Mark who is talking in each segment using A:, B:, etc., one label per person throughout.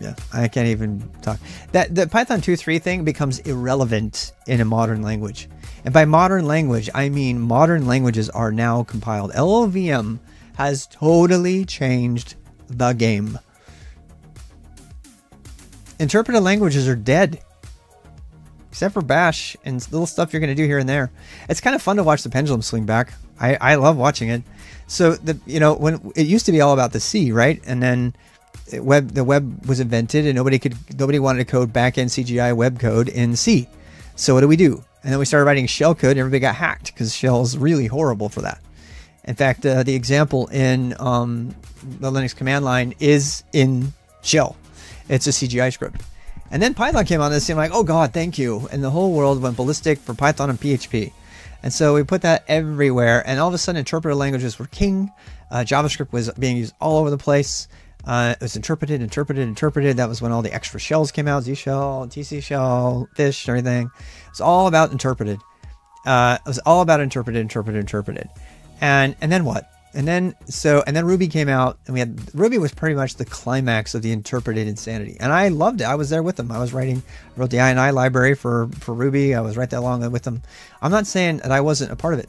A: Yeah, I can't even talk. That the Python 2.3 thing becomes irrelevant in a modern language. And by modern language, I mean modern languages are now compiled. LLVM has totally changed the game. Interpreted languages are dead. Except for Bash and little stuff you're going to do here and there. It's kind of fun to watch the pendulum swing back. I, I love watching it. So the you know when it used to be all about the C, right? And then web the web was invented and nobody could nobody wanted to code backend CGI web code in C. So what do we do? And then we started writing shell code and everybody got hacked because shell is really horrible for that. In fact, uh, the example in um, the Linux command line is in shell. It's a CGI script. And then Python came on and seemed like, oh God, thank you. And the whole world went ballistic for Python and PHP. And so we put that everywhere. And all of a sudden, interpreter languages were king. Uh, JavaScript was being used all over the place. Uh, it was interpreted, interpreted, interpreted. That was when all the extra shells came out Z shell, TC shell, fish, everything. It's all about interpreted. Uh, it was all about interpreted, interpreted, interpreted. And and then what? And then so and then Ruby came out, and we had Ruby was pretty much the climax of the interpreted insanity, and I loved it. I was there with them. I was writing, I wrote the INI library for for Ruby. I was right there along with them. I'm not saying that I wasn't a part of it.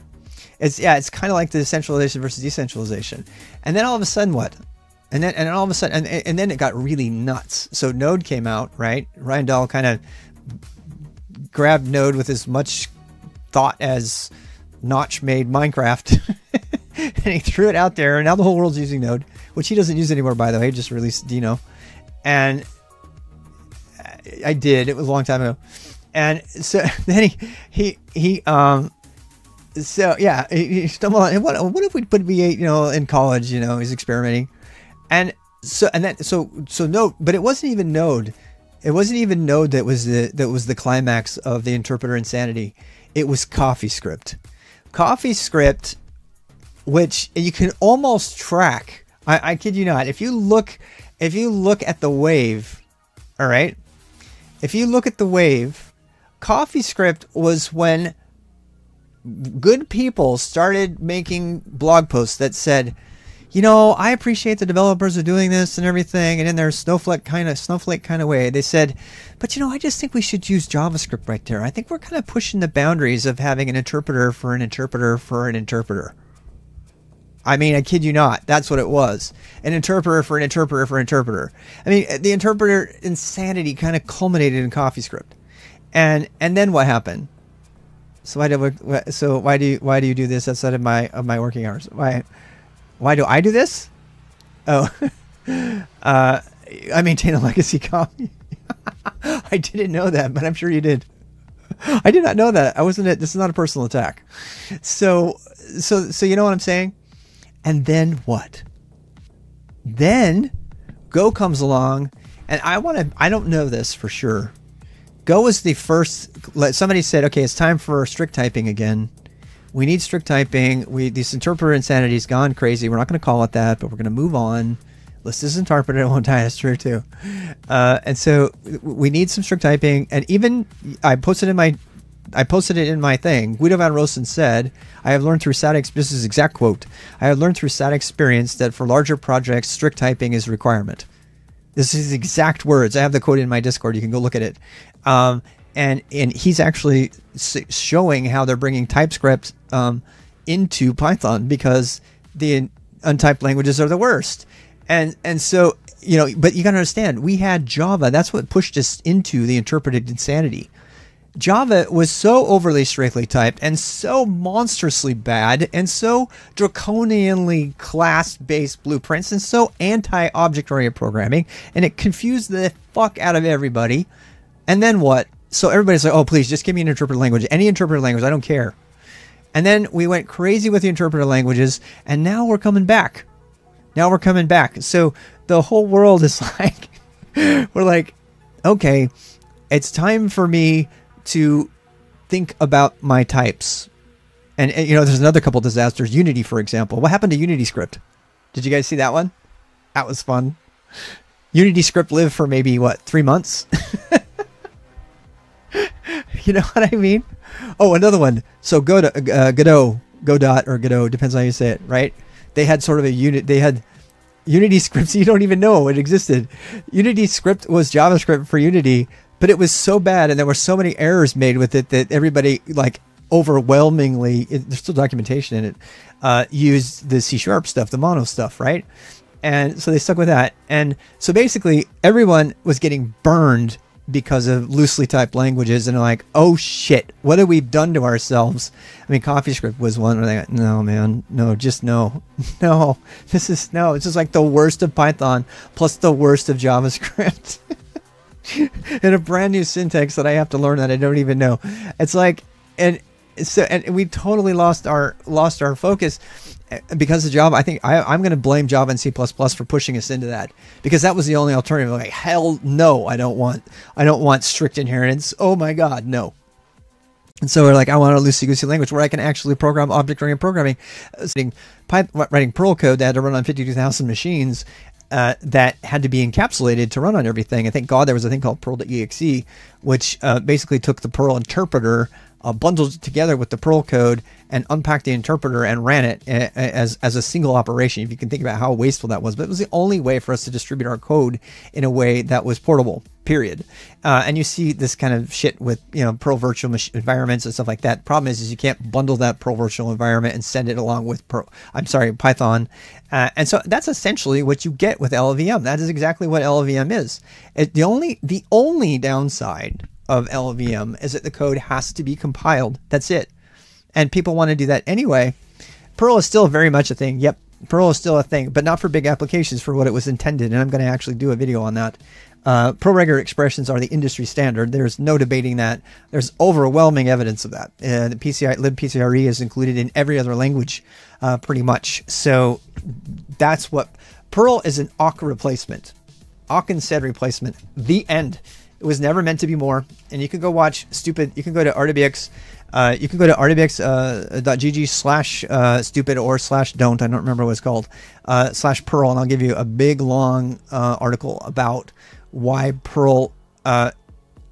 A: It's yeah, it's kind of like the centralization versus decentralization. And then all of a sudden, what? And then and all of a sudden, and, and then it got really nuts. So Node came out, right? Ryan Dahl kind of grabbed Node with as much thought as Notch made Minecraft. and he threw it out there, and now the whole world's using Node, which he doesn't use anymore, by the way. He just released Deno. and I did. It was a long time ago, and so then he he he um. So yeah, he, he stumbled on. What what if we put V8? You know, in college, you know, he's experimenting, and so and then so so Node, but it wasn't even Node. It wasn't even Node that was the that was the climax of the interpreter insanity. It was CoffeeScript. CoffeeScript which you can almost track. I, I kid you not. If you look, if you look at the wave, all right. If you look at the wave, CoffeeScript was when good people started making blog posts that said, you know, I appreciate the developers are doing this and everything, and in their snowflake kind of snowflake kind of way, they said, but you know, I just think we should use JavaScript right there. I think we're kind of pushing the boundaries of having an interpreter for an interpreter for an interpreter. I mean, I kid you not. That's what it was. An interpreter for an interpreter for an interpreter. I mean, the interpreter insanity kind of culminated in CoffeeScript. And and then what happened? So why do so why do you why do you do this outside of my of my working hours? Why why do I do this? Oh, uh, I maintain a legacy copy. I didn't know that, but I'm sure you did. I did not know that. I wasn't. This is not a personal attack. So so so you know what I'm saying? And then what? Then Go comes along, and I want to, I don't know this for sure. Go was the first, somebody said, okay, it's time for strict typing again. We need strict typing. We This interpreter insanity's gone crazy. We're not going to call it that, but we're going to move on. Lisp is interpreted one time. That's true too. Uh, and so we need some strict typing. And even I posted in my I posted it in my thing. Guido van Rossum said, I have learned through sad experience." this is exact quote. I have learned through sad experience that for larger projects, strict typing is a requirement. This is exact words. I have the quote in my Discord. You can go look at it. Um, and and he's actually showing how they're bringing TypeScript um, into Python because the untyped languages are the worst. And and so you know, but you got to understand, we had Java. That's what pushed us into the interpreted insanity. Java was so overly strictly typed and so monstrously bad and so draconianly class based blueprints and so anti object oriented programming and it confused the fuck out of everybody. And then what? So everybody's like, oh, please just give me an interpreter language. Any interpreter language, I don't care. And then we went crazy with the interpreter languages and now we're coming back. Now we're coming back. So the whole world is like, we're like, okay, it's time for me to think about my types. And, and, you know, there's another couple disasters. Unity, for example. What happened to Unity script? Did you guys see that one? That was fun. Unity script lived for maybe what three months. you know what I mean? Oh, another one. So go to uh, Godot, Godot or Godot depends on how you say it, right? They had sort of a unit. They had Unity scripts you don't even know it existed. Unity script was JavaScript for Unity, but it was so bad and there were so many errors made with it that everybody like overwhelmingly there's still documentation in it uh, used the C sharp stuff, the mono stuff, right? And so they stuck with that. And so basically everyone was getting burned because of loosely typed languages and like, oh shit, what have we done to ourselves? I mean, CoffeeScript was one where they no, man, no, just no, no, this is no, it's just like the worst of Python plus the worst of JavaScript. and a brand new syntax that I have to learn that I don't even know. It's like, and so, and we totally lost our, lost our focus because of Java, I think I, am going to blame Java and C++ for pushing us into that because that was the only alternative. Like hell no, I don't want I don't want strict inheritance. Oh my god, no. And so we're like, I want a loosey goosey language where I can actually program object-oriented programming, writing, writing Perl code that had to run on 52,000 machines uh, that had to be encapsulated to run on everything. I thank God there was a thing called Perl.exe, which uh, basically took the Perl interpreter uh, bundled it together with the Perl code and unpacked the interpreter and ran it as, as a single operation. If you can think about how wasteful that was, but it was the only way for us to distribute our code in a way that was portable. Period. Uh, and you see this kind of shit with you know Perl virtual environments and stuff like that. Problem is, is you can't bundle that Perl virtual environment and send it along with Perl. I'm sorry, Python. Uh, and so that's essentially what you get with LLVM. That is exactly what LLVM is. It, the only the only downside of LLVM is that the code has to be compiled. That's it. And people want to do that anyway. Perl is still very much a thing. Yep, Perl is still a thing, but not for big applications for what it was intended. And I'm going to actually do a video on that. Uh, regular expressions are the industry standard. There's no debating that. There's overwhelming evidence of that. Uh, the PCI libpcre is included in every other language, uh, pretty much. So that's what Perl is an awk replacement, awk and sed replacement. The end. It was never meant to be more. And you can go watch stupid. You can go to RWX. Uh, you can go to rwx.gg uh, slash uh, stupid or slash don't. I don't remember what it's called. Uh, slash Perl, and I'll give you a big long uh, article about why Perl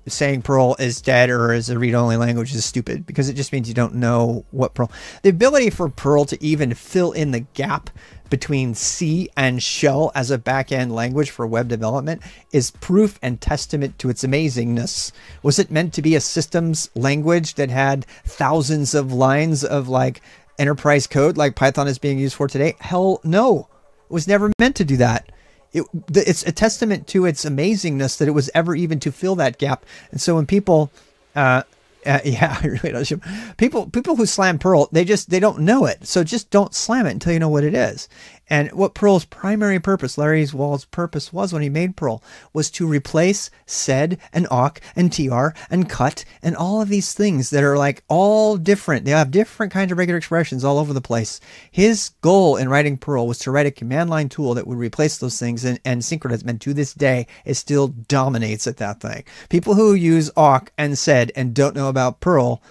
A: saying Perl is dead or is a read-only language is stupid because it just means you don't know what Perl. The ability for Perl to even fill in the gap between C and Shell as a back-end language for web development is proof and testament to its amazingness. Was it meant to be a systems language that had thousands of lines of like enterprise code like Python is being used for today? Hell no. It was never meant to do that. It, it's a testament to its amazingness that it was ever even to fill that gap. And so when people uh, uh, yeah, really. People, people who slam Perl, they just they don't know it. So just don't slam it until you know what it is. And what Perl's primary purpose, Larry Wall's purpose was when he made Perl, was to replace sed and awk and tr and cut and all of these things that are like all different. They have different kinds of regular expressions all over the place. His goal in writing Perl was to write a command line tool that would replace those things and, and synchronize. And to this day, it still dominates at that thing. People who use awk and sed and don't know about Perl,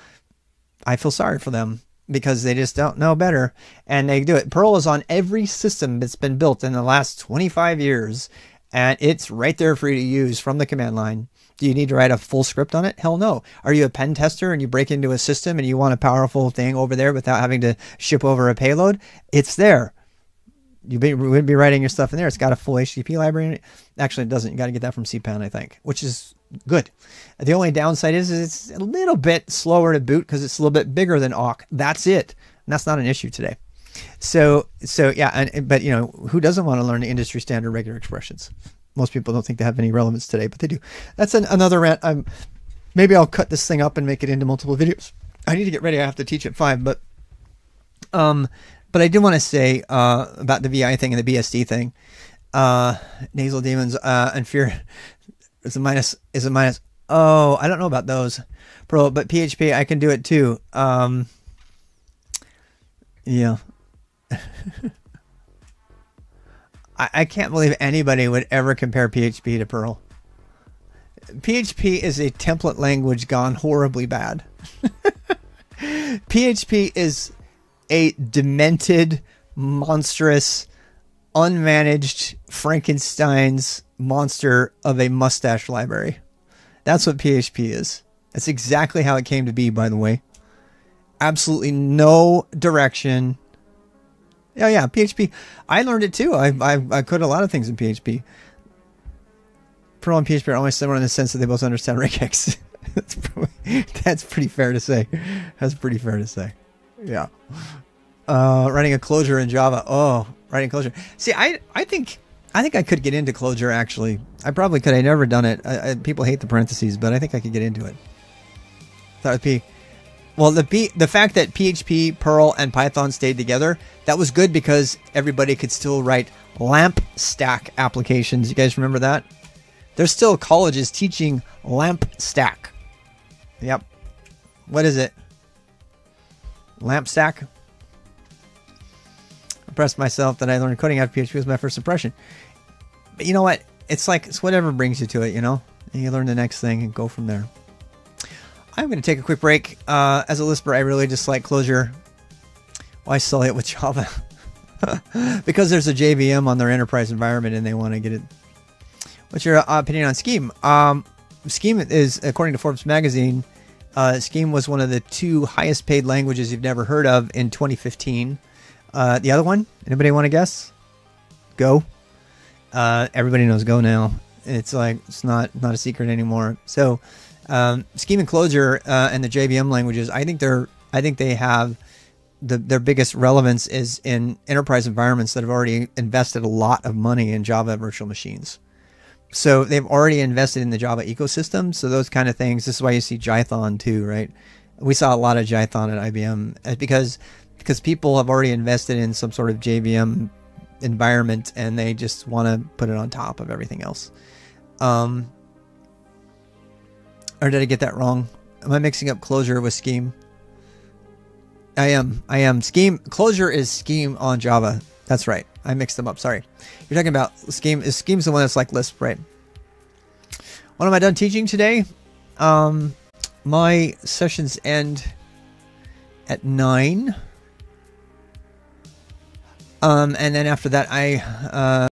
A: I feel sorry for them because they just don't know better and they do it. Perl is on every system that's been built in the last 25 years and it's right there for you to use from the command line. Do you need to write a full script on it? Hell no. Are you a pen tester and you break into a system and you want a powerful thing over there without having to ship over a payload? It's there you be, would be writing your stuff in there. It's got a full HTTP library in it. Actually, it doesn't. You got to get that from CPAN, I think, which is good. The only downside is, is it's a little bit slower to boot because it's a little bit bigger than awk. That's it. And that's not an issue today. So, so yeah, and, but you know, who doesn't want to learn the industry standard regular expressions? Most people don't think they have any relevance today, but they do. That's an, another rant. I'm, maybe I'll cut this thing up and make it into multiple videos. I need to get ready. I have to teach at five, but um, but I did want to say uh, about the VI thing and the BSD thing. Uh, nasal demons uh, and fear is a minus. Is a minus. Oh, I don't know about those, pro. But PHP, I can do it too. Um, yeah. I, I can't believe anybody would ever compare PHP to Perl. PHP is a template language gone horribly bad. PHP is a demented, monstrous, unmanaged Frankenstein's monster of a mustache library. That's what PHP is. That's exactly how it came to be, by the way. Absolutely no direction, Yeah, yeah, PHP. I learned it too. I, I, I code a lot of things in PHP. Perl and PHP are almost similar in the sense that they both understand regex. that's, probably, that's pretty fair to say. That's pretty fair to say. Yeah. Uh, writing a closure in Java. Oh, writing Clojure. See, I I think I think I could get into Clojure Actually, I probably could. I never done it. I, I, people hate the parentheses, but I think I could get into it. That would be. Well, the the fact that PHP, Perl, and Python stayed together, that was good because everybody could still write LAMP stack applications. You guys remember that? There's still colleges teaching LAMP stack. Yep. What is it? LAMP stack? Impressed myself that I learned coding after PHP was my first impression. But you know what? It's like it's whatever brings you to it, you know? And you learn the next thing and go from there. I'm going to take a quick break. Uh, as a Lisper, I really dislike Clojure. Why sell it with Java? because there's a JVM on their enterprise environment and they want to get it. What's your uh, opinion on Scheme? Um, Scheme is, according to Forbes magazine, uh, Scheme was one of the two highest paid languages you've never heard of in 2015. Uh, the other one, anybody want to guess? Go. Uh, everybody knows Go now. It's like it's not not a secret anymore. So um, Scheme and Clojure uh, and the JVM languages, I think they're I think they have the their biggest relevance is in enterprise environments that have already invested a lot of money in Java virtual machines. So they've already invested in the Java ecosystem. So those kind of things. This is why you see Jython too, right? We saw a lot of Jython at IBM uh, because because people have already invested in some sort of JVM environment and they just want to put it on top of everything else. Um, or did I get that wrong? Am I mixing up Clojure with Scheme? I am. I am. Scheme Clojure is Scheme on Java. That's right. I mixed them up. Sorry. You're talking about Scheme. Is Scheme's the one that's like Lisp, right? What am I done teaching today? Um, my sessions end at nine. Um, and then after that, I uh,